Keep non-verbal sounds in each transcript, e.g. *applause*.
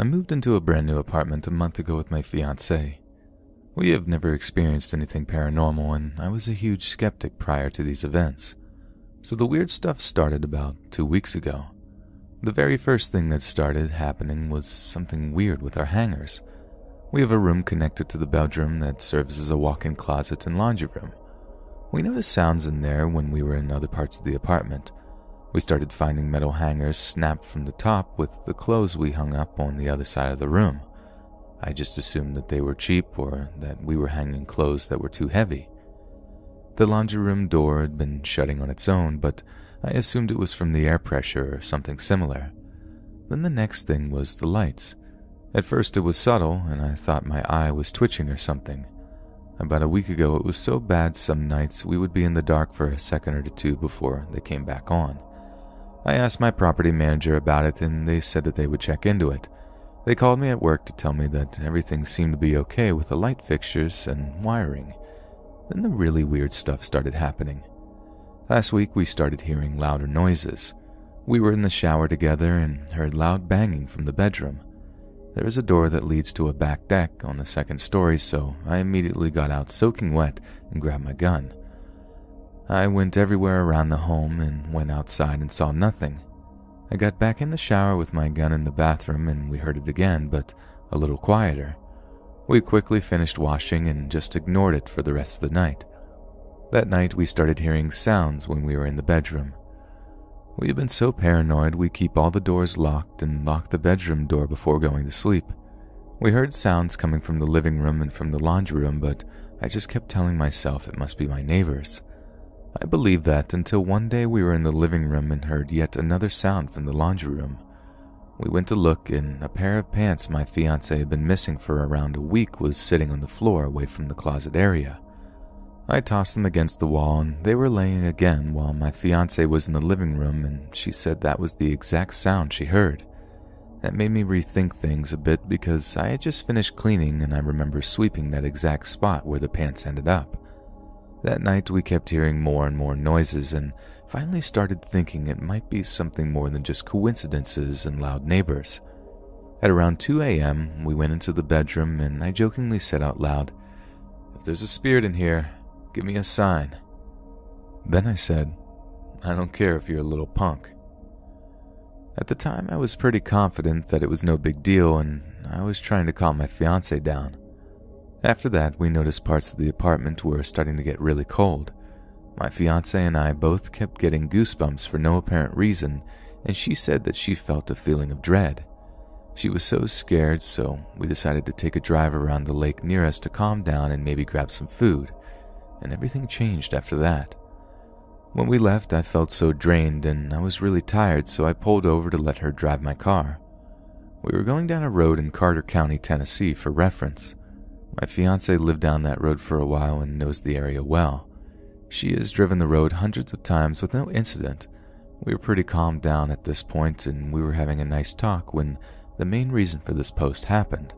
I moved into a brand new apartment a month ago with my fiance. We have never experienced anything paranormal, and I was a huge skeptic prior to these events. So the weird stuff started about two weeks ago. The very first thing that started happening was something weird with our hangers. We have a room connected to the bedroom that serves as a walk in closet and laundry room. We noticed sounds in there when we were in other parts of the apartment. We started finding metal hangers snapped from the top with the clothes we hung up on the other side of the room. I just assumed that they were cheap or that we were hanging clothes that were too heavy. The laundry room door had been shutting on its own, but I assumed it was from the air pressure or something similar. Then the next thing was the lights. At first it was subtle, and I thought my eye was twitching or something. About a week ago, it was so bad some nights we would be in the dark for a second or two before they came back on. I asked my property manager about it, and they said that they would check into it. They called me at work to tell me that everything seemed to be okay with the light fixtures and wiring. Then the really weird stuff started happening. Last week, we started hearing louder noises. We were in the shower together and heard loud banging from the bedroom. There is a door that leads to a back deck on the second story, so I immediately got out soaking wet and grabbed my gun. I went everywhere around the home and went outside and saw nothing. I got back in the shower with my gun in the bathroom and we heard it again, but a little quieter. We quickly finished washing and just ignored it for the rest of the night. That night, we started hearing sounds when we were in the bedroom. We have been so paranoid we keep all the doors locked and lock the bedroom door before going to sleep. We heard sounds coming from the living room and from the laundry room, but I just kept telling myself it must be my neighbors. I believed that until one day we were in the living room and heard yet another sound from the laundry room. We went to look, and a pair of pants my fiance had been missing for around a week was sitting on the floor away from the closet area. I tossed them against the wall and they were laying again while my fiance was in the living room and she said that was the exact sound she heard. That made me rethink things a bit because I had just finished cleaning and I remember sweeping that exact spot where the pants ended up. That night we kept hearing more and more noises and finally started thinking it might be something more than just coincidences and loud neighbors. At around 2 a.m., we went into the bedroom and I jokingly said out loud, If there's a spirit in here, Give me a sign. Then I said, I don't care if you're a little punk. At the time, I was pretty confident that it was no big deal, and I was trying to calm my fiance down. After that, we noticed parts of the apartment were starting to get really cold. My fiance and I both kept getting goosebumps for no apparent reason, and she said that she felt a feeling of dread. She was so scared, so we decided to take a drive around the lake near us to calm down and maybe grab some food and everything changed after that. When we left, I felt so drained and I was really tired, so I pulled over to let her drive my car. We were going down a road in Carter County, Tennessee, for reference. My fiance lived down that road for a while and knows the area well. She has driven the road hundreds of times with no incident. We were pretty calmed down at this point and we were having a nice talk when the main reason for this post happened.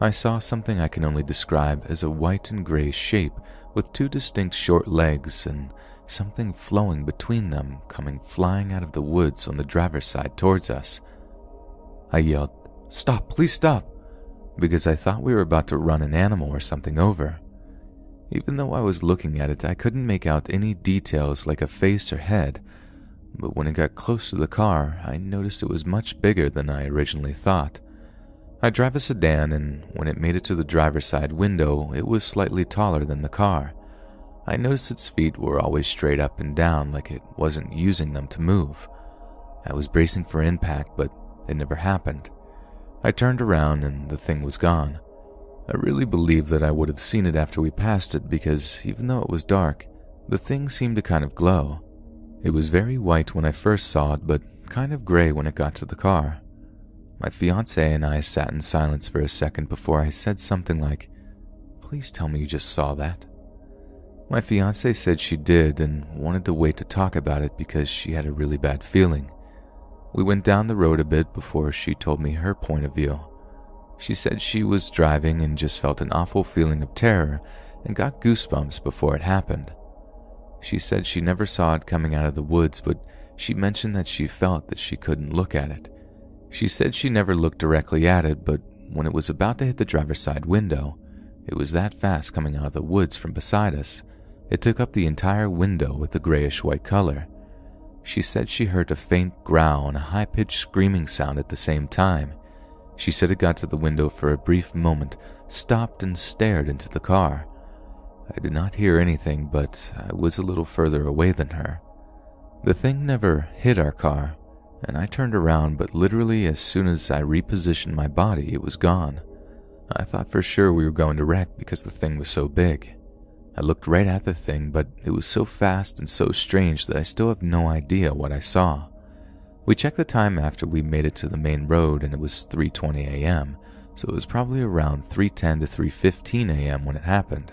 I saw something I can only describe as a white and gray shape with two distinct short legs and something flowing between them coming flying out of the woods on the driver's side towards us. I yelled, Stop, please stop, because I thought we were about to run an animal or something over. Even though I was looking at it, I couldn't make out any details like a face or head, but when it got close to the car, I noticed it was much bigger than I originally thought. I drive a sedan, and when it made it to the driver's side window, it was slightly taller than the car. I noticed its feet were always straight up and down, like it wasn't using them to move. I was bracing for impact, but it never happened. I turned around, and the thing was gone. I really believe that I would have seen it after we passed it because even though it was dark, the thing seemed to kind of glow. It was very white when I first saw it, but kind of gray when it got to the car. My fiance and I sat in silence for a second before I said something like, Please tell me you just saw that. My fiance said she did and wanted to wait to talk about it because she had a really bad feeling. We went down the road a bit before she told me her point of view. She said she was driving and just felt an awful feeling of terror and got goosebumps before it happened. She said she never saw it coming out of the woods, but she mentioned that she felt that she couldn't look at it. She said she never looked directly at it, but when it was about to hit the driver's side window, it was that fast coming out of the woods from beside us. It took up the entire window with a grayish white color. She said she heard a faint growl and a high pitched screaming sound at the same time. She said it got to the window for a brief moment, stopped and stared into the car. I did not hear anything, but I was a little further away than her. The thing never hit our car, and I turned around, but literally as soon as I repositioned my body, it was gone. I thought for sure we were going to wreck because the thing was so big. I looked right at the thing, but it was so fast and so strange that I still have no idea what I saw. We checked the time after we made it to the main road and it was 3:20 a.m., so it was probably around 3:10 to 3:15 a.m. when it happened.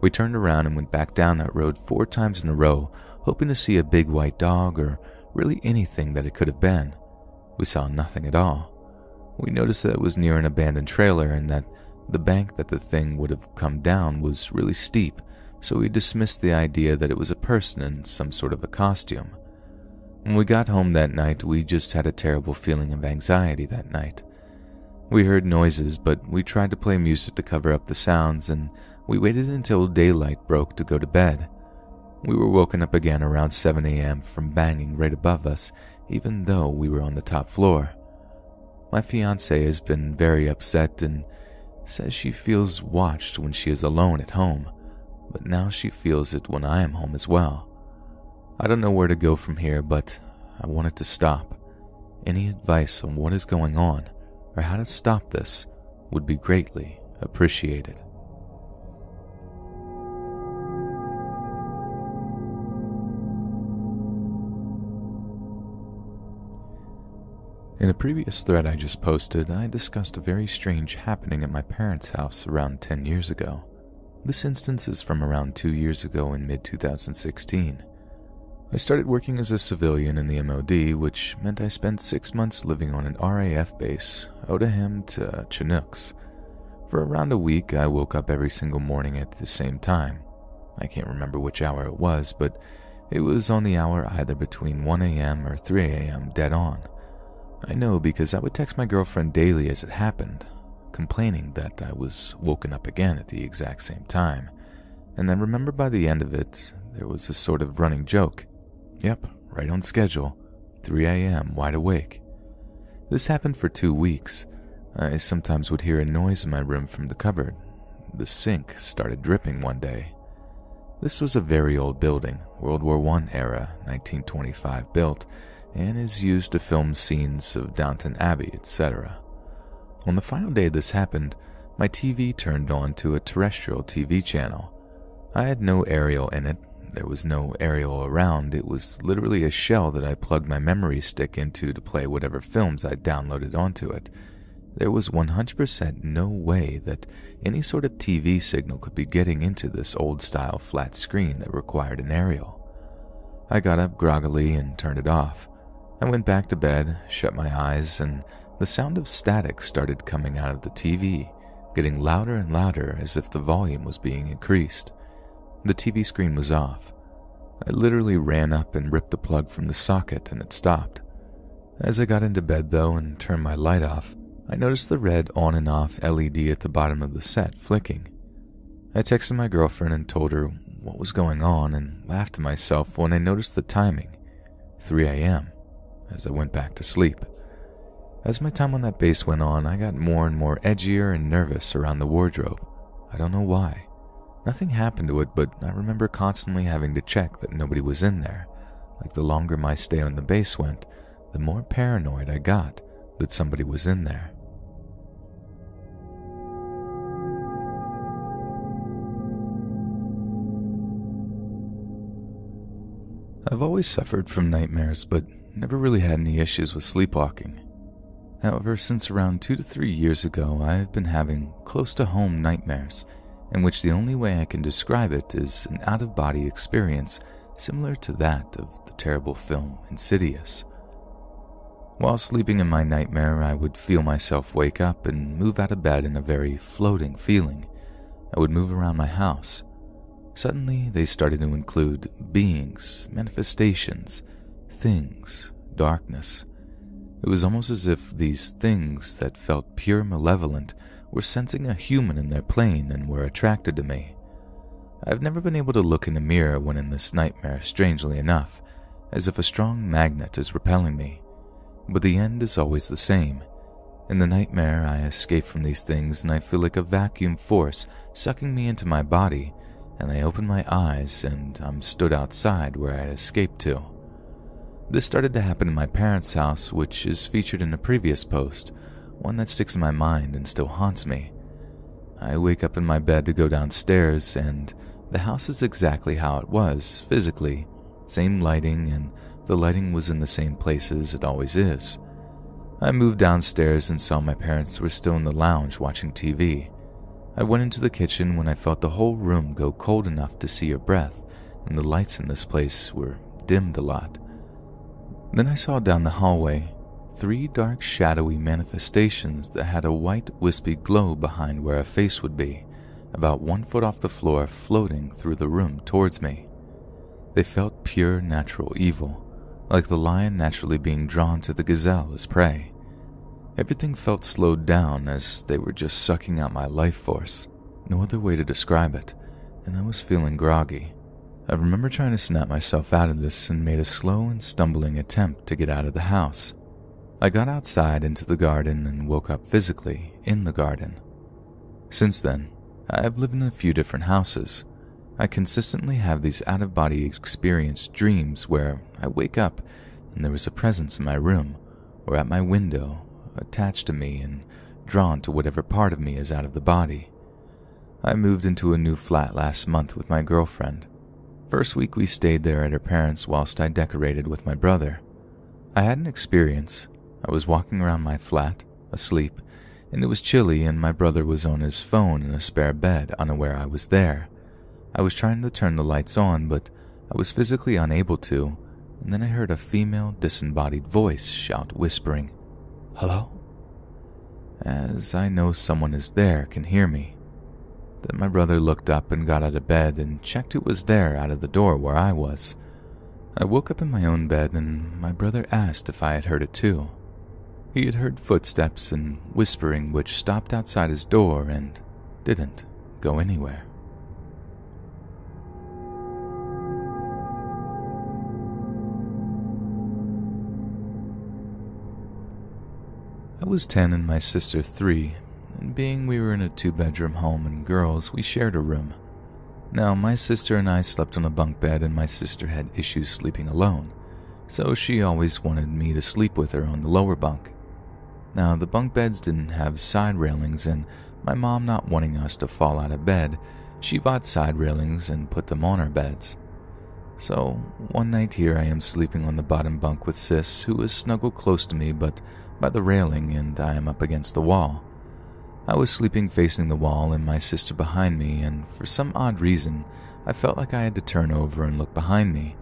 We turned around and went back down that road four times in a row, hoping to see a big white dog or really anything that it could have been. We saw nothing at all. We noticed that it was near an abandoned trailer and that the bank that the thing would have come down was really steep, so we dismissed the idea that it was a person in some sort of a costume. When we got home that night, we just had a terrible feeling of anxiety that night. We heard noises, but we tried to play music to cover up the sounds, and we waited until daylight broke to go to bed. We were woken up again around 7 a.m. from banging right above us, even though we were on the top floor. My fiance has been very upset and says she feels watched when she is alone at home, but now she feels it when I am home as well. I don't know where to go from here, but I want it to stop. Any advice on what is going on or how to stop this would be greatly appreciated. In a previous thread I just posted, I discussed a very strange happening at my parents' house around 10 years ago. This instance is from around two years ago in mid 2016. I started working as a civilian in the MOD, which meant I spent six months living on an RAF base, Odiham to Chinooks. For around a week, I woke up every single morning at the same time. I can't remember which hour it was, but it was on the hour either between 1 a.m. or 3 a.m. dead on. I know because I would text my girlfriend daily as it happened, complaining that I was woken up again at the exact same time. And I remember by the end of it, there was a sort of running joke. Yep, right on schedule, 3 a.m., wide awake. This happened for two weeks. I sometimes would hear a noise in my room from the cupboard. The sink started dripping one day. This was a very old building, World War I era, 1925 built, and is used to film scenes of Downton Abbey, etc. On the final day this happened, my TV turned on to a terrestrial TV channel. I had no aerial in it, there was no aerial around, it was literally a shell that I plugged my memory stick into to play whatever films I downloaded onto it. There was 100% no way that any sort of TV signal could be getting into this old style flat screen that required an aerial. I got up groggily and turned it off. I went back to bed, shut my eyes, and the sound of static started coming out of the TV, getting louder and louder as if the volume was being increased. The TV screen was off. I literally ran up and ripped the plug from the socket and it stopped. As I got into bed, though, and turned my light off, I noticed the red on and off LED at the bottom of the set flicking. I texted my girlfriend and told her what was going on and laughed to myself when I noticed the timing 3 a.m as I went back to sleep. As my time on that base went on, I got more and more edgier and nervous around the wardrobe. I don't know why. Nothing happened to it, but I remember constantly having to check that nobody was in there. Like the longer my stay on the base went, the more paranoid I got that somebody was in there. I've always suffered from nightmares, but never really had any issues with sleepwalking. However, since around two to three years ago, I have been having close to home nightmares, in which the only way I can describe it is an out of body experience similar to that of the terrible film Insidious. While sleeping in my nightmare, I would feel myself wake up and move out of bed in a very floating feeling. I would move around my house. Suddenly, they started to include beings, manifestations, things, darkness. It was almost as if these things that felt pure malevolent were sensing a human in their plane and were attracted to me. I've never been able to look in a mirror when in this nightmare, strangely enough, as if a strong magnet is repelling me. But the end is always the same. In the nightmare, I escape from these things and I feel like a vacuum force sucking me into my body, and I open my eyes and I'm stood outside where I escaped to. This started to happen in my parents' house, which is featured in a previous post, one that sticks in my mind and still haunts me. I wake up in my bed to go downstairs, and the house is exactly how it was, physically. Same lighting, and the lighting was in the same places it always is. I moved downstairs and saw my parents were still in the lounge watching TV. I went into the kitchen when I felt the whole room go cold enough to see your breath, and the lights in this place were dimmed a lot. Then I saw down the hallway three dark, shadowy manifestations that had a white, wispy glow behind where a face would be, about one foot off the floor, floating through the room towards me. They felt pure natural evil, like the lion naturally being drawn to the gazelle as prey. Everything felt slowed down as they were just sucking out my life force. No other way to describe it, and I was feeling groggy. I remember trying to snap myself out of this and made a slow and stumbling attempt to get out of the house. I got outside into the garden and woke up physically in the garden. Since then, I have lived in a few different houses. I consistently have these out of body experience dreams where I wake up and there is a presence in my room or at my window attached to me and drawn to whatever part of me is out of the body. I moved into a new flat last month with my girlfriend. First week we stayed there at her parents' whilst I decorated with my brother. I had an experience. I was walking around my flat, asleep, and it was chilly and my brother was on his phone in a spare bed, unaware I was there. I was trying to turn the lights on, but I was physically unable to, and then I heard a female disembodied voice shout, whispering, Hello? As I know someone is there, can hear me. Then my brother looked up and got out of bed and checked who was there out of the door where I was. I woke up in my own bed and my brother asked if I had heard it too. He had heard footsteps and whispering which stopped outside his door and didn't go anywhere. I was 10 and my sister 3 and being we were in a two bedroom home and girls, we shared a room. Now, my sister and I slept on a bunk bed, and my sister had issues sleeping alone, so she always wanted me to sleep with her on the lower bunk. Now, the bunk beds didn't have side railings, and my mom not wanting us to fall out of bed, she bought side railings and put them on our beds. So, one night here I am sleeping on the bottom bunk with Sis, who is snuggled close to me but by the railing, and I am up against the wall. I was sleeping facing the wall and my sister behind me, and for some odd reason, I felt like I had to turn over and look behind me.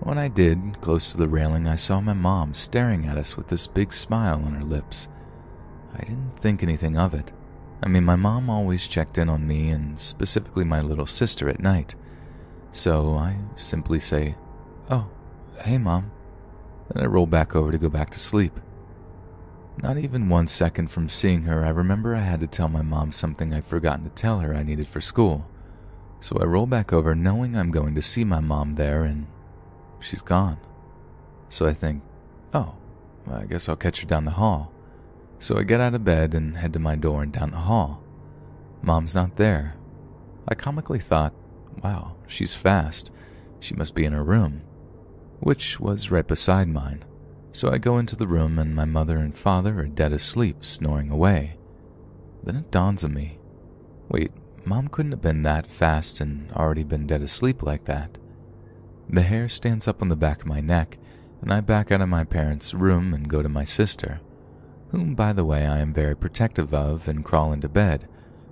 When I did, close to the railing, I saw my mom staring at us with this big smile on her lips. I didn't think anything of it. I mean, my mom always checked in on me and specifically my little sister at night. So I simply say, Oh, hey, mom. Then I roll back over to go back to sleep. Not even one second from seeing her, I remember I had to tell my mom something I'd forgotten to tell her I needed for school. So I roll back over knowing I'm going to see my mom there and she's gone. So I think, oh, I guess I'll catch her down the hall. So I get out of bed and head to my door and down the hall. Mom's not there. I comically thought, wow, she's fast. She must be in her room, which was right beside mine. So I go into the room and my mother and father are dead asleep, snoring away. Then it dawns on me wait, mom couldn't have been that fast and already been dead asleep like that. The hair stands up on the back of my neck, and I back out of my parents' room and go to my sister, whom, by the way, I am very protective of, and crawl into bed,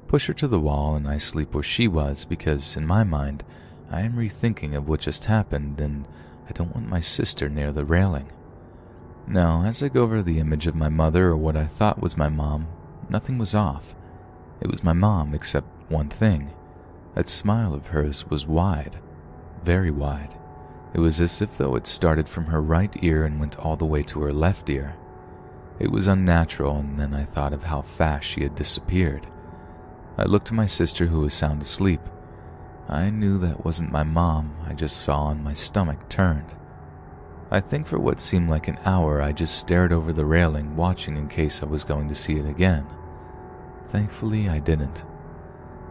push her to the wall, and I sleep where she was because, in my mind, I am rethinking of what just happened, and I don't want my sister near the railing. Now, as I go over the image of my mother or what I thought was my mom, nothing was off. It was my mom, except one thing. That smile of hers was wide, very wide. It was as if though it started from her right ear and went all the way to her left ear. It was unnatural, and then I thought of how fast she had disappeared. I looked to my sister, who was sound asleep. I knew that wasn't my mom, I just saw and my stomach turned. I think for what seemed like an hour, I just stared over the railing, watching in case I was going to see it again. Thankfully, I didn't.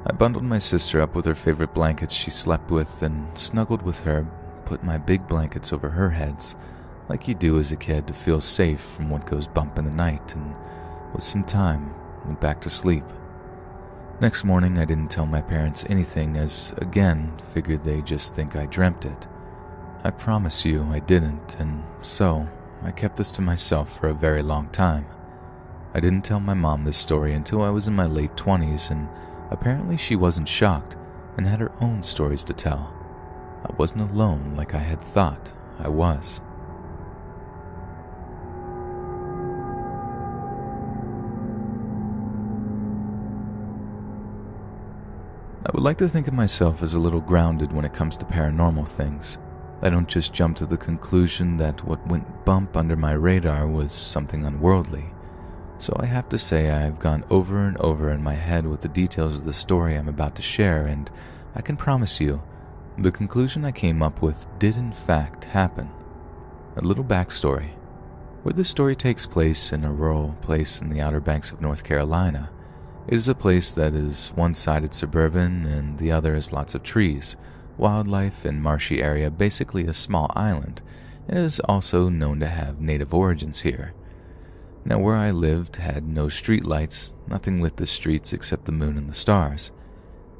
I bundled my sister up with her favorite blankets she slept with and snuggled with her, put my big blankets over her heads, like you do as a kid to feel safe from what goes bump in the night, and with some time, went back to sleep. Next morning, I didn't tell my parents anything, as again, figured they just think I dreamt it. I promise you I didn't, and so I kept this to myself for a very long time. I didn't tell my mom this story until I was in my late 20s, and apparently she wasn't shocked and had her own stories to tell. I wasn't alone like I had thought I was. I would like to think of myself as a little grounded when it comes to paranormal things. I don't just jump to the conclusion that what went bump under my radar was something unworldly. So I have to say I've gone over and over in my head with the details of the story I'm about to share, and I can promise you, the conclusion I came up with did in fact happen. A little backstory. Where this story takes place in a rural place in the Outer Banks of North Carolina, it is a place that is one sided suburban and the other is lots of trees wildlife and marshy area, basically a small island, and is also known to have native origins here. Now, where I lived had no street lights, nothing lit the streets except the moon and the stars.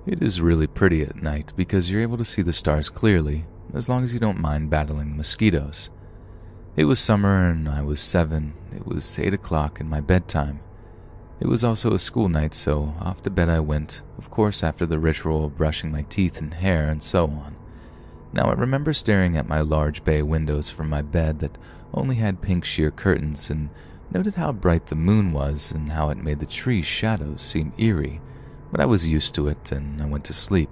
It is really pretty at night because you're able to see the stars clearly, as long as you don't mind battling the mosquitoes. It was summer and I was seven. It was eight o'clock and my bedtime. It was also a school night, so off to bed I went, of course, after the ritual of brushing my teeth and hair and so on. Now, I remember staring at my large bay windows from my bed that only had pink sheer curtains and noted how bright the moon was and how it made the tree's shadows seem eerie, but I was used to it and I went to sleep.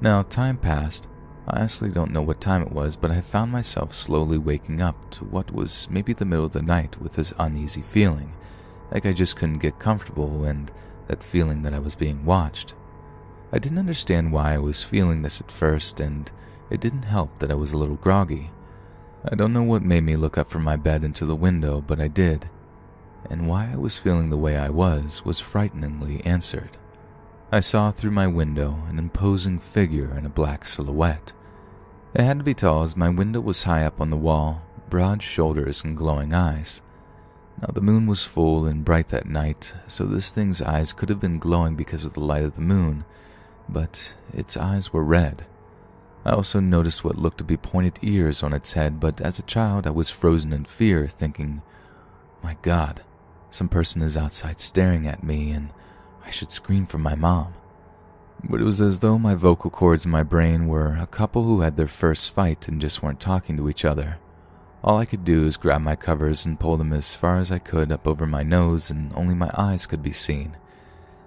Now, time passed. I honestly don't know what time it was, but I found myself slowly waking up to what was maybe the middle of the night with this uneasy feeling like I just couldn't get comfortable and that feeling that I was being watched. I didn't understand why I was feeling this at first, and it didn't help that I was a little groggy. I don't know what made me look up from my bed into the window, but I did. And why I was feeling the way I was was frighteningly answered. I saw through my window an imposing figure in a black silhouette. It had to be tall as my window was high up on the wall, broad shoulders and glowing eyes. Now, the moon was full and bright that night, so this thing's eyes could have been glowing because of the light of the moon, but its eyes were red. I also noticed what looked to be pointed ears on its head, but as a child I was frozen in fear, thinking, My God, some person is outside staring at me, and I should scream for my mom. But it was as though my vocal cords in my brain were a couple who had their first fight and just weren't talking to each other. All I could do is grab my covers and pull them as far as I could up over my nose, and only my eyes could be seen.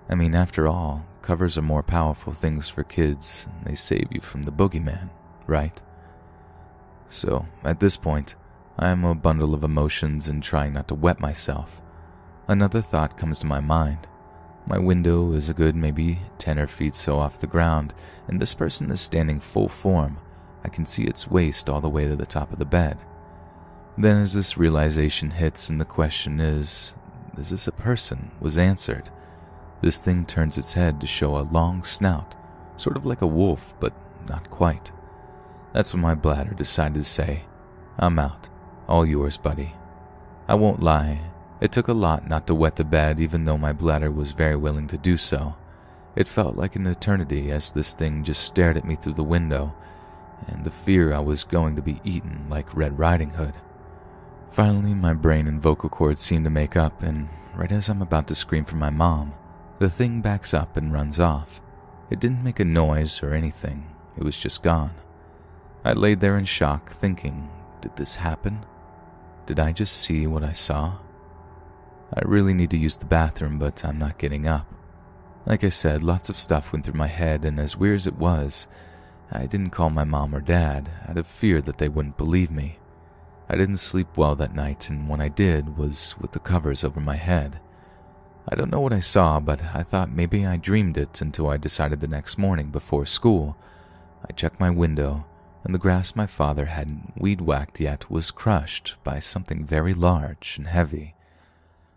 I mean, after all, covers are more powerful things for kids, and they save you from the boogeyman, right? So, at this point, I am a bundle of emotions and trying not to wet myself. Another thought comes to my mind. My window is a good maybe 10 or feet so off the ground, and this person is standing full form. I can see its waist all the way to the top of the bed. Then, as this realization hits and the question is, is this a person, was answered, this thing turns its head to show a long snout, sort of like a wolf, but not quite. That's when my bladder decided to say, I'm out. All yours, buddy. I won't lie, it took a lot not to wet the bed, even though my bladder was very willing to do so. It felt like an eternity as this thing just stared at me through the window, and the fear I was going to be eaten like Red Riding Hood. Finally, my brain and vocal cords seem to make up, and right as I'm about to scream for my mom, the thing backs up and runs off. It didn't make a noise or anything, it was just gone. I laid there in shock, thinking, did this happen? Did I just see what I saw? I really need to use the bathroom, but I'm not getting up. Like I said, lots of stuff went through my head, and as weird as it was, I didn't call my mom or dad out of fear that they wouldn't believe me. I didn't sleep well that night, and when I did was with the covers over my head. I don't know what I saw, but I thought maybe I dreamed it until I decided the next morning before school. I checked my window, and the grass my father hadn't weed whacked yet was crushed by something very large and heavy.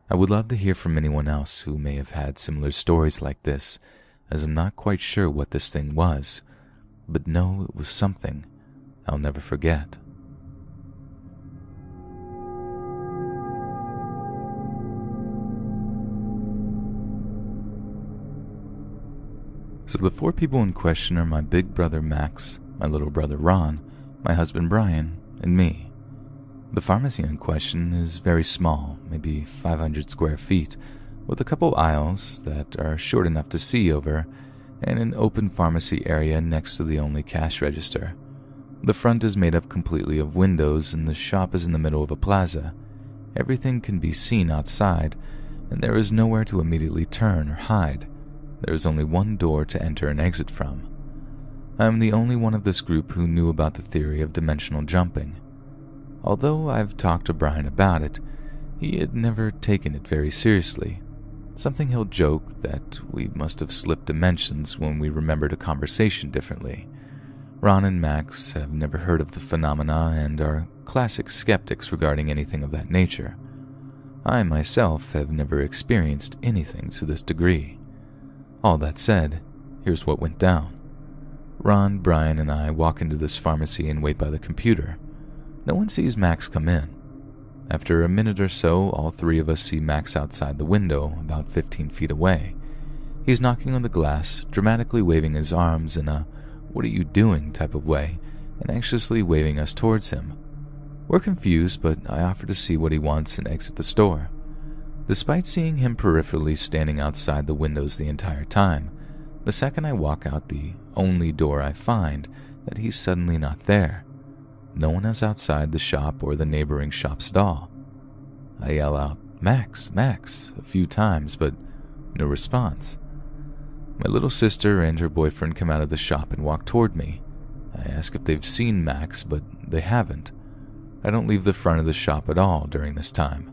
I would love to hear from anyone else who may have had similar stories like this, as I'm not quite sure what this thing was, but know it was something I'll never forget. So the four people in question are my big brother Max, my little brother Ron, my husband Brian, and me. The pharmacy in question is very small, maybe 500 square feet, with a couple aisles that are short enough to see over, and an open pharmacy area next to the only cash register. The front is made up completely of windows, and the shop is in the middle of a plaza. Everything can be seen outside, and there is nowhere to immediately turn or hide. There is only one door to enter and exit from. I am the only one of this group who knew about the theory of dimensional jumping. Although I've talked to Brian about it, he had never taken it very seriously. Something he'll joke that we must have slipped dimensions when we remembered a conversation differently. Ron and Max have never heard of the phenomena and are classic skeptics regarding anything of that nature. I myself have never experienced anything to this degree. All that said, here's what went down. Ron, Brian, and I walk into this pharmacy and wait by the computer. No one sees Max come in. After a minute or so, all three of us see Max outside the window, about 15 feet away. He's knocking on the glass, dramatically waving his arms in a what are you doing type of way, and anxiously waving us towards him. We're confused, but I offer to see what he wants and exit the store. Despite seeing him peripherally standing outside the windows the entire time, the second I walk out the only door I find that he's suddenly not there. No one is outside the shop or the neighboring shop stall. I yell out, Max, Max, a few times, but no response. My little sister and her boyfriend come out of the shop and walk toward me. I ask if they've seen Max, but they haven't. I don't leave the front of the shop at all during this time.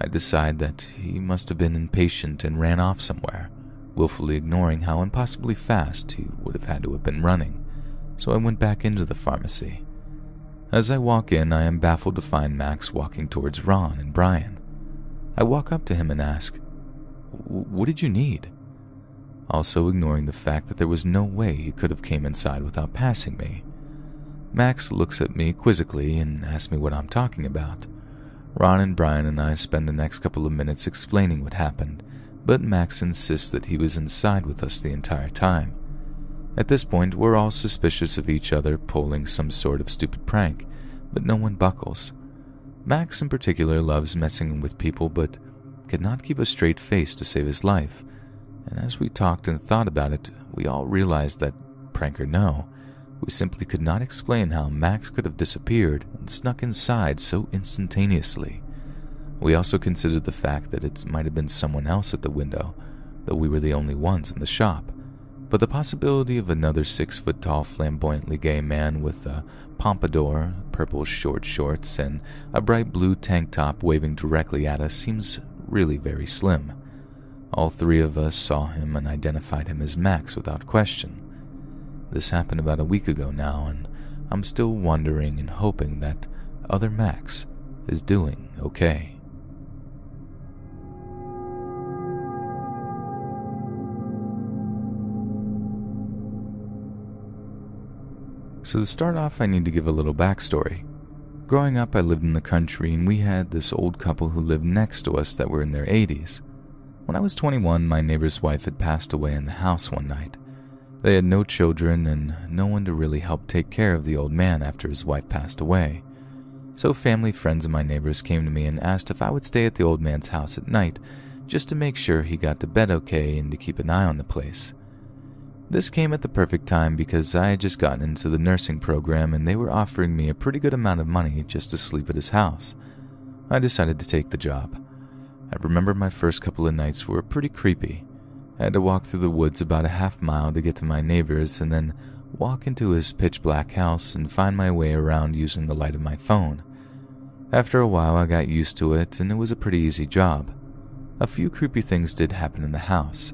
I decide that he must have been impatient and ran off somewhere, willfully ignoring how impossibly fast he would have had to have been running, so I went back into the pharmacy. As I walk in, I am baffled to find Max walking towards Ron and Brian. I walk up to him and ask, What did you need? Also ignoring the fact that there was no way he could have came inside without passing me. Max looks at me quizzically and asks me what I'm talking about. Ron and Brian and I spend the next couple of minutes explaining what happened, but Max insists that he was inside with us the entire time. At this point, we're all suspicious of each other pulling some sort of stupid prank, but no one buckles. Max, in particular, loves messing with people, but could not keep a straight face to save his life. And as we talked and thought about it, we all realized that, prank or no, we simply could not explain how Max could have disappeared and snuck inside so instantaneously. We also considered the fact that it might have been someone else at the window, though we were the only ones in the shop. But the possibility of another six foot tall, flamboyantly gay man with a pompadour, purple short shorts, and a bright blue tank top waving directly at us seems really very slim. All three of us saw him and identified him as Max without question. This happened about a week ago now, and I'm still wondering and hoping that other Max is doing okay. So, to start off, I need to give a little backstory. Growing up, I lived in the country, and we had this old couple who lived next to us that were in their 80s. When I was 21, my neighbor's wife had passed away in the house one night. They had no children and no one to really help take care of the old man after his wife passed away. So, family, friends, and my neighbors came to me and asked if I would stay at the old man's house at night just to make sure he got to bed okay and to keep an eye on the place. This came at the perfect time because I had just gotten into the nursing program and they were offering me a pretty good amount of money just to sleep at his house. I decided to take the job. I remember my first couple of nights were pretty creepy. I had to walk through the woods about a half mile to get to my neighbor's and then walk into his pitch black house and find my way around using the light of my phone. After a while, I got used to it, and it was a pretty easy job. A few creepy things did happen in the house.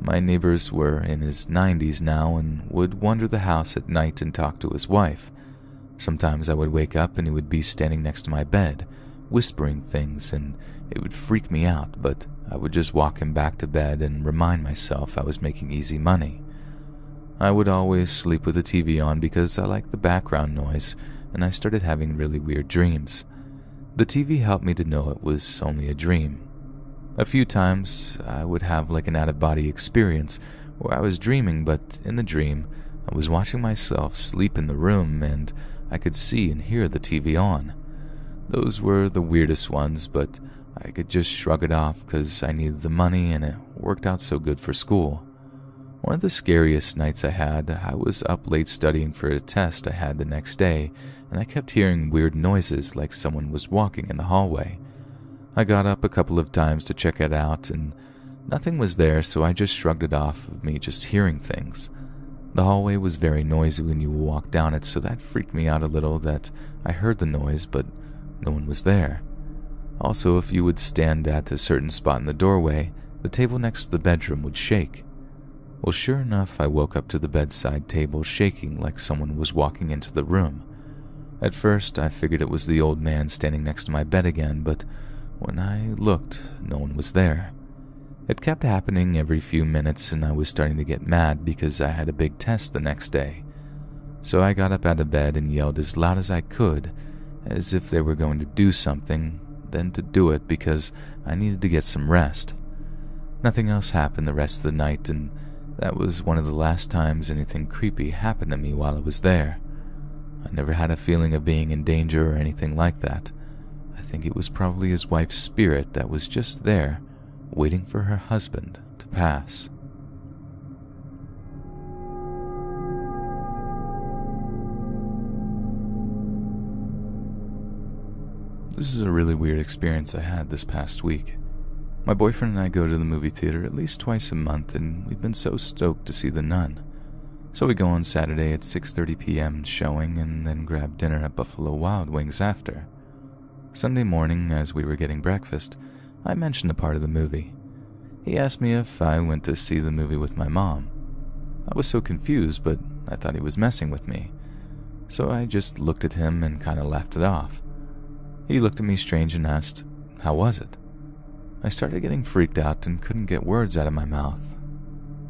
My neighbors were in his 90s now and would wander the house at night and talk to his wife. Sometimes I would wake up and he would be standing next to my bed, whispering things, and it would freak me out, but I would just walk him back to bed and remind myself I was making easy money. I would always sleep with the TV on because I liked the background noise, and I started having really weird dreams. The TV helped me to know it was only a dream, a few times I would have like an out of body experience where I was dreaming, but in the dream, I was watching myself sleep in the room and I could see and hear the TV on. Those were the weirdest ones, but I could just shrug it off because I needed the money and it worked out so good for school. One of the scariest nights I had, I was up late studying for a test I had the next day, and I kept hearing weird noises like someone was walking in the hallway. I got up a couple of times to check it out, and nothing was there, so I just shrugged it off of me just hearing things. The hallway was very noisy when you walked down it, so that freaked me out a little that I heard the noise, but no one was there. Also, if you would stand at a certain spot in the doorway, the table next to the bedroom would shake. Well, sure enough, I woke up to the bedside table shaking like someone was walking into the room. At first, I figured it was the old man standing next to my bed again, but when I looked, no one was there. It kept happening every few minutes, and I was starting to get mad because I had a big test the next day. So I got up out of bed and yelled as loud as I could, as if they were going to do something, then to do it because I needed to get some rest. Nothing else happened the rest of the night, and that was one of the last times anything creepy happened to me while I was there. I never had a feeling of being in danger or anything like that I think it was probably his wife's spirit that was just there, waiting for her husband to pass. This is a really weird experience I had this past week. My boyfriend and I go to the movie theater at least twice a month, and we've been so stoked to see The Nun. So we go on Saturday at 6:30 p.m. showing and then grab dinner at Buffalo Wild Wings after. Sunday morning, as we were getting breakfast, I mentioned a part of the movie. He asked me if I went to see the movie with my mom. I was so confused, but I thought he was messing with me. So I just looked at him and kind of laughed it off. He looked at me strange and asked, How was it? I started getting freaked out and couldn't get words out of my mouth.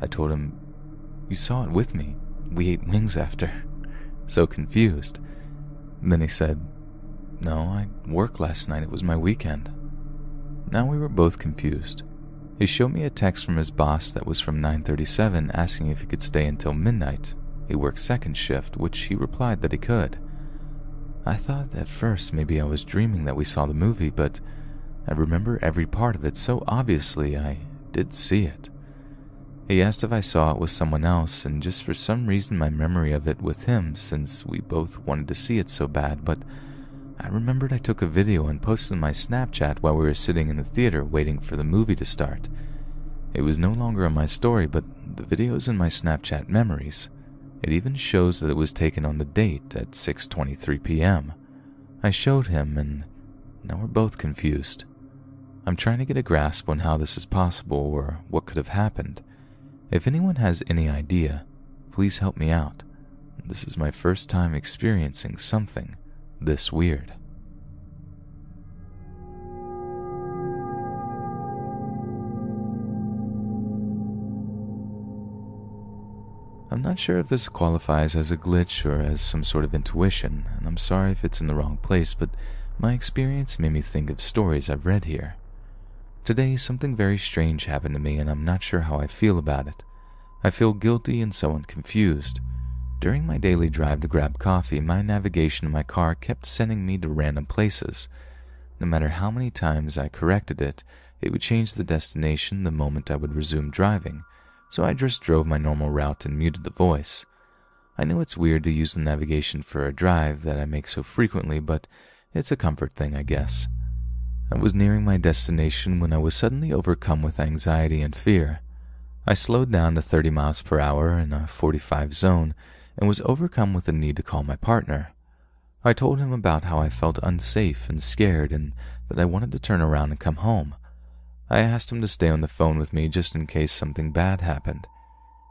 I told him, You saw it with me. We ate wings after. *laughs* So confused. Then he said, no, I worked last night. It was my weekend. Now we were both confused. He showed me a text from his boss that was from 937 asking if he could stay until midnight. He worked second shift, which he replied that he could. I thought at first maybe I was dreaming that we saw the movie, but I remember every part of it so obviously I did see it. He asked if I saw it with someone else, and just for some reason my memory of it with him, since we both wanted to see it so bad, but I remembered I took a video and posted my Snapchat while we were sitting in the theater waiting for the movie to start. It was no longer on my story, but the video's in my Snapchat memories. It even shows that it was taken on the date at 6:23 p.m. I showed him and now we're both confused. I'm trying to get a grasp on how this is possible or what could have happened. If anyone has any idea, please help me out. This is my first time experiencing something this weird. I'm not sure if this qualifies as a glitch or as some sort of intuition, and I'm sorry if it's in the wrong place, but my experience made me think of stories I've read here. Today, something very strange happened to me, and I'm not sure how I feel about it. I feel guilty and so confused. During my daily drive to grab coffee, my navigation in my car kept sending me to random places. No matter how many times I corrected it, it would change the destination the moment I would resume driving, so I just drove my normal route and muted the voice. I know it's weird to use the navigation for a drive that I make so frequently, but it's a comfort thing, I guess. I was nearing my destination when I was suddenly overcome with anxiety and fear. I slowed down to 30 miles per hour in a 45 zone and was overcome with the need to call my partner. I told him about how I felt unsafe and scared and that I wanted to turn around and come home. I asked him to stay on the phone with me just in case something bad happened.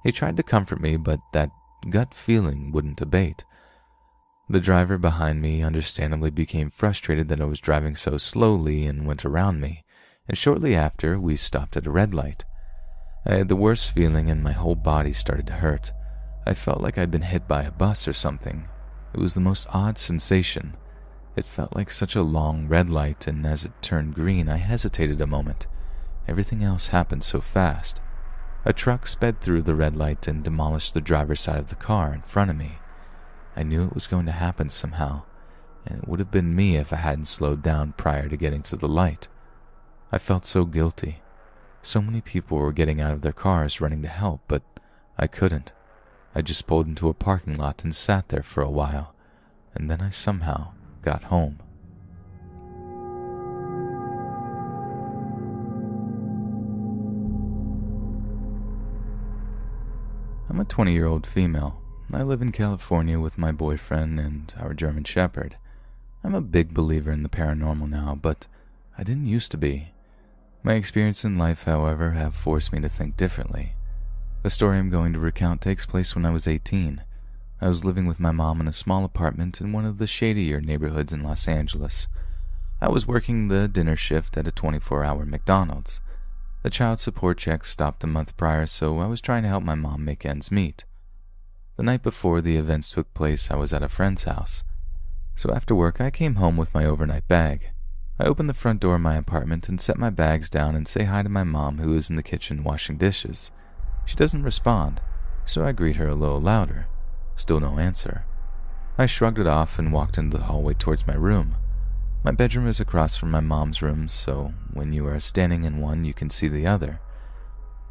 He tried to comfort me, but that gut feeling wouldn't abate. The driver behind me understandably became frustrated that I was driving so slowly and went around me, and shortly after, we stopped at a red light. I had the worst feeling and my whole body started to hurt. I felt like I'd been hit by a bus or something. It was the most odd sensation. It felt like such a long red light, and as it turned green, I hesitated a moment. Everything else happened so fast. A truck sped through the red light and demolished the driver's side of the car in front of me. I knew it was going to happen somehow, and it would have been me if I hadn't slowed down prior to getting to the light. I felt so guilty. So many people were getting out of their cars running to help, but I couldn't. I just pulled into a parking lot and sat there for a while, and then I somehow got home. I'm a 20 year old female. I live in California with my boyfriend and our German Shepherd. I'm a big believer in the paranormal now, but I didn't used to be. My experience in life, however, have forced me to think differently. The story I'm going to recount takes place when I was 18. I was living with my mom in a small apartment in one of the shadier neighborhoods in Los Angeles. I was working the dinner shift at a 24 hour McDonald's. The child support check stopped a month prior, so I was trying to help my mom make ends meet. The night before the events took place, I was at a friend's house. So after work, I came home with my overnight bag. I open the front door of my apartment and set my bags down and say hi to my mom, who is in the kitchen washing dishes. She doesn't respond, so I greet her a little louder. Still no answer. I shrugged it off and walked into the hallway towards my room. My bedroom is across from my mom's room, so when you are standing in one, you can see the other.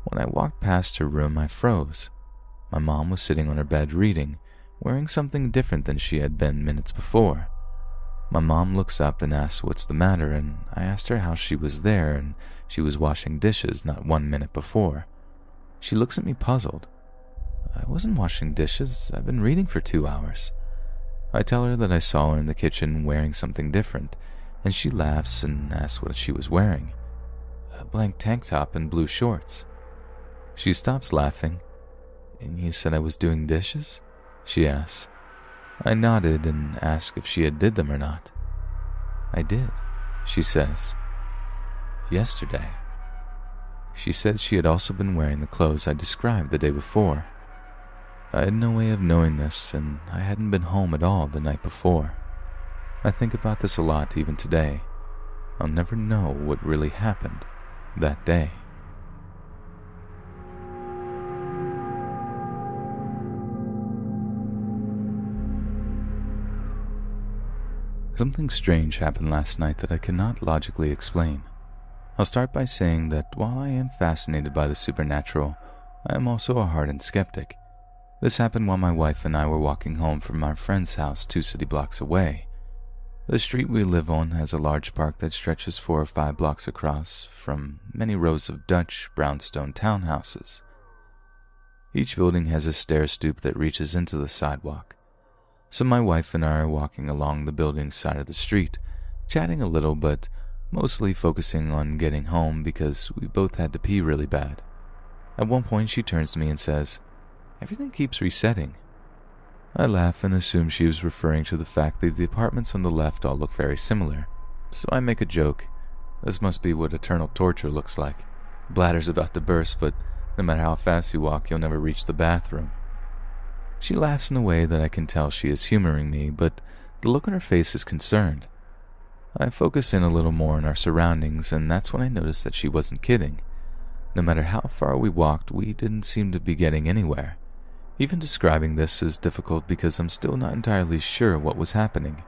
When I walked past her room, I froze. My mom was sitting on her bed reading, wearing something different than she had been minutes before. My mom looks up and asks what's the matter, and I asked her how she was there and she was washing dishes not one minute before. She looks at me puzzled. I wasn't washing dishes. I've been reading for two hours. I tell her that I saw her in the kitchen wearing something different, and she laughs and asks what she was wearing. A blank tank top and blue shorts. She stops laughing. And you said I was doing dishes? She asks. I nodded and asked if she had did them or not. I did, she says. Yesterday. She said she had also been wearing the clothes I described the day before. I had no way of knowing this, and I hadn't been home at all the night before. I think about this a lot even today. I'll never know what really happened that day. Something strange happened last night that I cannot logically explain. I'll start by saying that while I am fascinated by the supernatural, I am also a hardened skeptic. This happened while my wife and I were walking home from our friend's house two city blocks away. The street we live on has a large park that stretches four or five blocks across from many rows of Dutch brownstone townhouses. Each building has a stair stoop that reaches into the sidewalk. So my wife and I are walking along the building side of the street, chatting a little, but mostly focusing on getting home because we both had to pee really bad. At one point, she turns to me and says, Everything keeps resetting. I laugh and assume she was referring to the fact that the apartments on the left all look very similar. So I make a joke. This must be what eternal torture looks like. Bladder's about to burst, but no matter how fast you walk, you'll never reach the bathroom. She laughs in a way that I can tell she is humoring me, but the look on her face is concerned. I focus in a little more on our surroundings, and that's when I notice that she wasn't kidding. No matter how far we walked, we didn't seem to be getting anywhere. Even describing this is difficult because I'm still not entirely sure what was happening.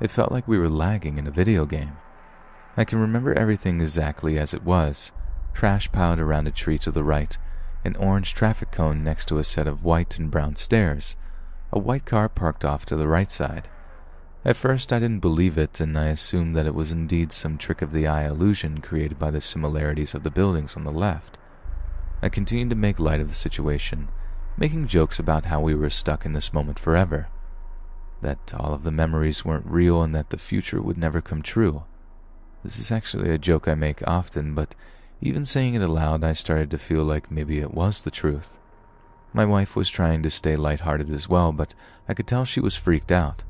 It felt like we were lagging in a video game. I can remember everything exactly as it was trash piled around a tree to the right, an orange traffic cone next to a set of white and brown stairs, a white car parked off to the right side. At first, I didn't believe it, and I assumed that it was indeed some trick of the eye illusion created by the similarities of the buildings on the left. I continued to make light of the situation, making jokes about how we were stuck in this moment forever. that all of the memories weren't real and that the future would never come true. This is actually a joke I make often, but even saying it aloud, I started to feel like maybe it was the truth. My wife was trying to stay lighthearted as well, but I could tell she was freaked out.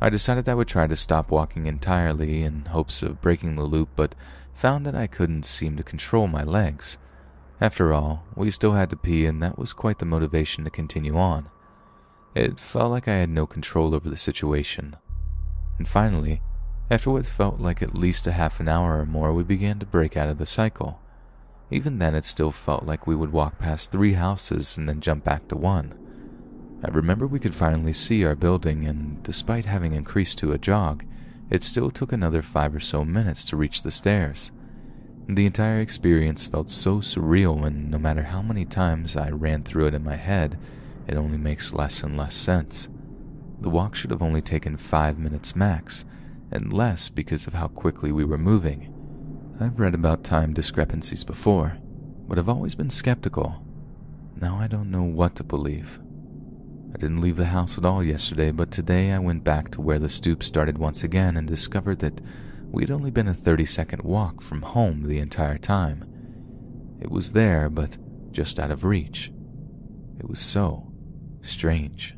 I decided I would try to stop walking entirely in hopes of breaking the loop, but found that I couldn't seem to control my legs. After all, we still had to pee, and that was quite the motivation to continue on. It felt like I had no control over the situation. And finally, after what felt like at least a half an hour or more, we began to break out of the cycle. Even then, it still felt like we would walk past three houses and then jump back to one. I remember we could finally see our building, and despite having increased to a jog, it still took another five or so minutes to reach the stairs. The entire experience felt so surreal, and no matter how many times I ran through it in my head, it only makes less and less sense. The walk should have only taken five minutes max, and less because of how quickly we were moving. I've read about time discrepancies before, but I've always been skeptical. Now I don't know what to believe. I didn't leave the house at all yesterday, but today I went back to where the stoop started once again and discovered that we'd only been a 30 second walk from home the entire time. It was there, but just out of reach. It was so strange.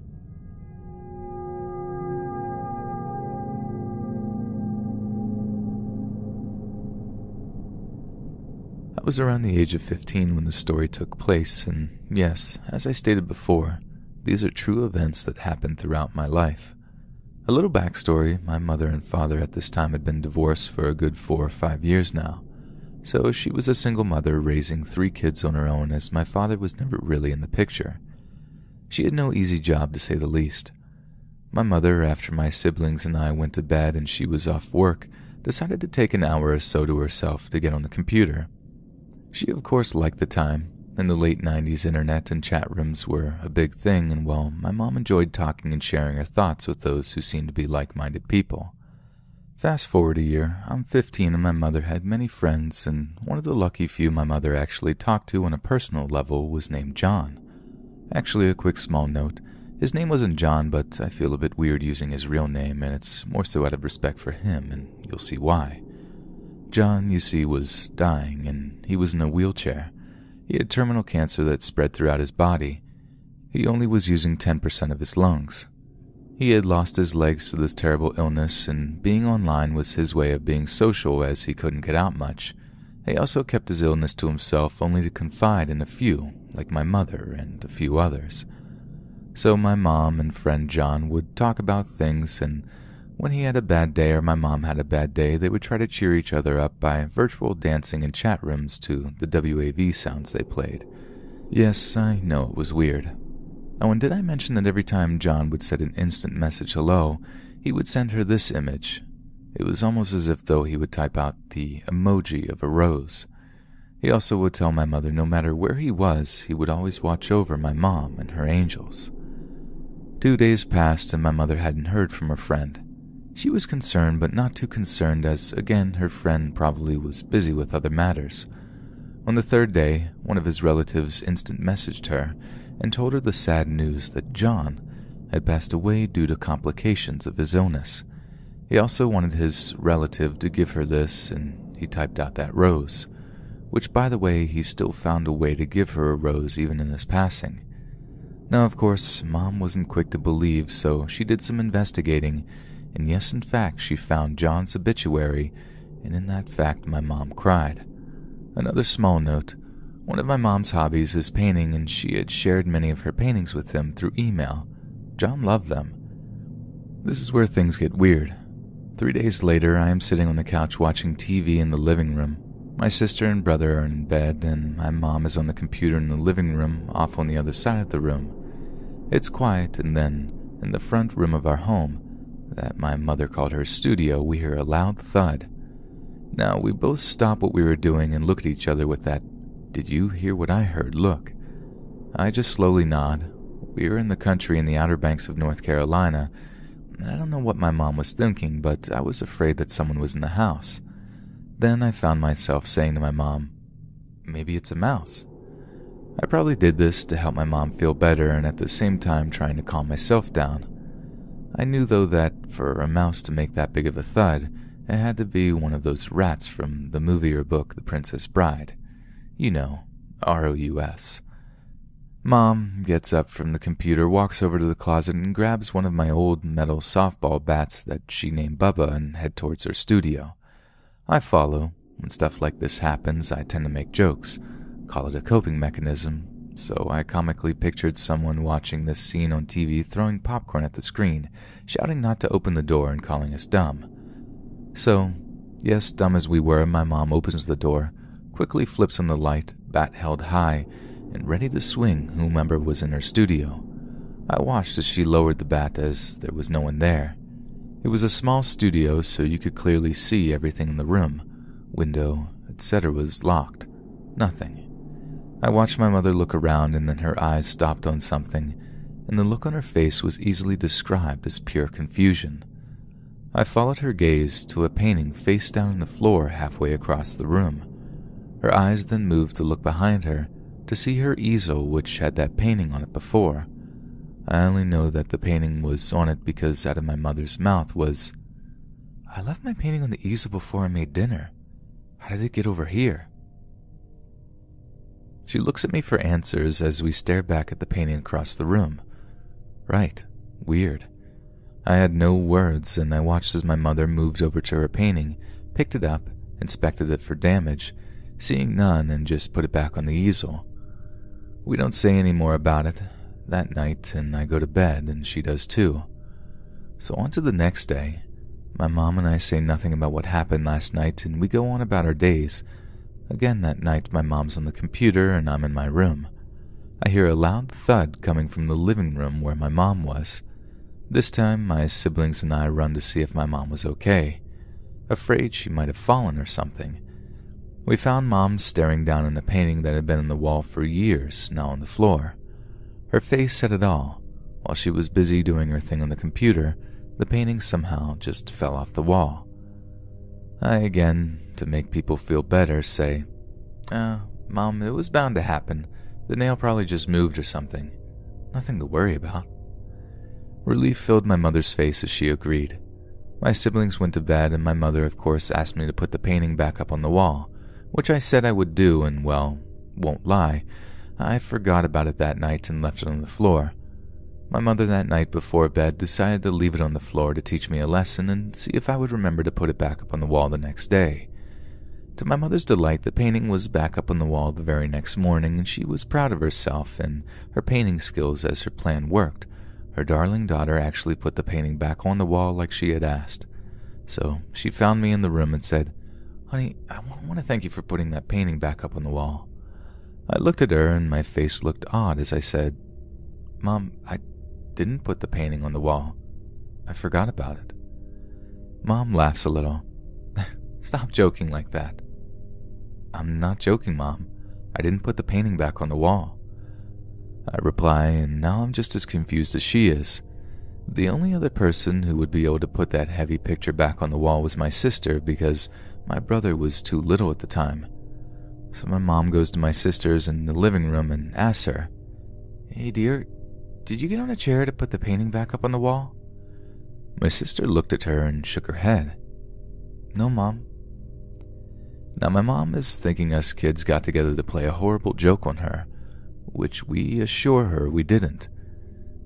I was around the age of 15 when the story took place, and yes, as I stated before, these are true events that happened throughout my life. A little backstory my mother and father at this time had been divorced for a good four or five years now, so she was a single mother raising three kids on her own as my father was never really in the picture. She had no easy job, to say the least. My mother, after my siblings and I went to bed and she was off work, decided to take an hour or so to herself to get on the computer. She, of course, liked the time. In the late 90s, internet and chat rooms were a big thing, and well, my mom enjoyed talking and sharing her thoughts with those who seemed to be like minded people. Fast forward a year, I'm 15 and my mother had many friends, and one of the lucky few my mother actually talked to on a personal level was named John. Actually, a quick small note. His name wasn't John, but I feel a bit weird using his real name, and it's more so out of respect for him, and you'll see why. John, you see, was dying, and he was in a wheelchair. He had terminal cancer that spread throughout his body. He only was using 10% of his lungs. He had lost his legs to this terrible illness, and being online was his way of being social as he couldn't get out much. He also kept his illness to himself only to confide in a few, like my mother and a few others. So my mom and friend John would talk about things, and when he had a bad day or my mom had a bad day, they would try to cheer each other up by virtual dancing in chat rooms to the WAV sounds they played. Yes, I know it was weird. Oh, and did I mention that every time John would send an instant message hello, he would send her this image it was almost as if though he would type out the emoji of a rose. He also would tell my mother no matter where he was, he would always watch over my mom and her angels. Two days passed and my mother hadn't heard from her friend. She was concerned, but not too concerned, as again her friend probably was busy with other matters. On the third day, one of his relatives instant messaged her and told her the sad news that John had passed away due to complications of his illness. He also wanted his relative to give her this, and he typed out that rose, which, by the way, he still found a way to give her a rose even in his passing. Now, of course, Mom wasn't quick to believe, so she did some investigating, and yes, in fact, she found John's obituary, and in that fact, my mom cried. Another small note one of my mom's hobbies is painting, and she had shared many of her paintings with him through email. John loved them. This is where things get weird. Three days later, I am sitting on the couch watching TV in the living room. My sister and brother are in bed, and my mom is on the computer in the living room, off on the other side of the room. It's quiet, and then, in the front room of our home, that my mother called her studio, we hear a loud thud. Now, we both stop what we were doing and look at each other with that, did you hear what I heard? Look. I just slowly nod. We are in the country in the Outer Banks of North Carolina, I don't know what my mom was thinking, but I was afraid that someone was in the house. Then I found myself saying to my mom, Maybe it's a mouse. I probably did this to help my mom feel better and at the same time trying to calm myself down. I knew, though, that for a mouse to make that big of a thud, it had to be one of those rats from the movie or book The Princess Bride. You know, R O U S. Mom gets up from the computer, walks over to the closet, and grabs one of my old metal softball bats that she named Bubba and head towards her studio. I follow. When stuff like this happens, I tend to make jokes, call it a coping mechanism, so I comically pictured someone watching this scene on TV throwing popcorn at the screen, shouting not to open the door and calling us dumb. So, yes, dumb as we were, my mom opens the door, quickly flips on the light, bat held high, and ready to swing whomever was in her studio. I watched as she lowered the bat as there was no one there. It was a small studio, so you could clearly see everything in the room. Window, etc., was locked. Nothing. I watched my mother look around, and then her eyes stopped on something, and the look on her face was easily described as pure confusion. I followed her gaze to a painting face down on the floor halfway across the room. Her eyes then moved to look behind her to see her easel, which had that painting on it before. I only know that the painting was on it because out of my mother's mouth was, I left my painting on the easel before I made dinner. How did it get over here? She looks at me for answers as we stare back at the painting across the room. Right, weird. I had no words, and I watched as my mother moved over to her painting, picked it up, inspected it for damage, seeing none, and just put it back on the easel. We don't say any more about it that night, and I go to bed, and she does too. So on to the next day. My mom and I say nothing about what happened last night, and we go on about our days, Again that night, my mom's on the computer and I'm in my room. I hear a loud thud coming from the living room where my mom was. This time, my siblings and I run to see if my mom was okay, afraid she might have fallen or something. We found mom staring down at a painting that had been on the wall for years, now on the floor. Her face said it all. While she was busy doing her thing on the computer, the painting somehow just fell off the wall. I again to make people feel better, say, Ah, uh, Mom, it was bound to happen. The nail probably just moved or something. Nothing to worry about. Relief filled my mother's face as she agreed. My siblings went to bed, and my mother, of course, asked me to put the painting back up on the wall, which I said I would do, and, well, won't lie, I forgot about it that night and left it on the floor. My mother that night before bed decided to leave it on the floor to teach me a lesson and see if I would remember to put it back up on the wall the next day. To my mother's delight, the painting was back up on the wall the very next morning, and she was proud of herself and her painting skills as her plan worked. Her darling daughter actually put the painting back on the wall like she had asked. So she found me in the room and said, Honey, I want to thank you for putting that painting back up on the wall. I looked at her and my face looked odd as I said, Mom, I didn't put the painting on the wall. I forgot about it. Mom laughs a little. *laughs* Stop joking like that. I'm not joking, Mom. I didn't put the painting back on the wall. I reply, and now I'm just as confused as she is. The only other person who would be able to put that heavy picture back on the wall was my sister because my brother was too little at the time. So my mom goes to my sister's in the living room and asks her, Hey dear, did you get on a chair to put the painting back up on the wall? My sister looked at her and shook her head. No, Mom, now, my mom is thinking us kids got together to play a horrible joke on her, which we assure her we didn't.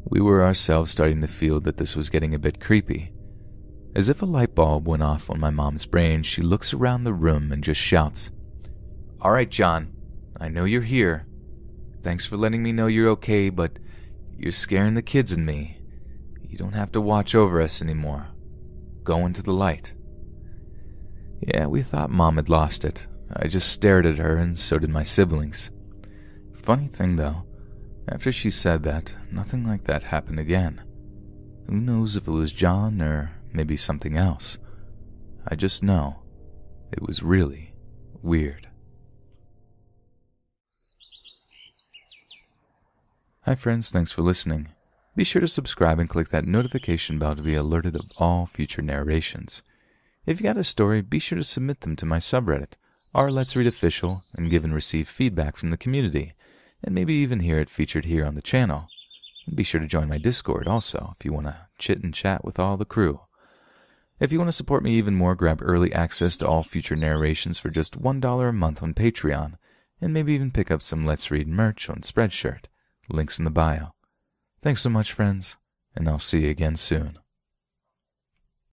We were ourselves starting to feel that this was getting a bit creepy. As if a light bulb went off on my mom's brain, she looks around the room and just shouts, All right, John, I know you're here. Thanks for letting me know you're okay, but you're scaring the kids and me. You don't have to watch over us anymore. Go into the light. Yeah, we thought Mom had lost it. I just stared at her, and so did my siblings. Funny thing, though, after she said that, nothing like that happened again. Who knows if it was John or maybe something else? I just know it was really weird. Hi friends, thanks for listening. Be sure to subscribe and click that notification bell to be alerted of all future narrations. If you got a story, be sure to submit them to my subreddit, r Let's Read Official, and give and receive feedback from the community, and maybe even hear it featured here on the channel. And be sure to join my Discord also if you want to chit and chat with all the crew. If you want to support me even more, grab early access to all future narrations for just $1 a month on Patreon, and maybe even pick up some Let's Read merch on Spreadshirt. Links in the bio. Thanks so much, friends, and I'll see you again soon.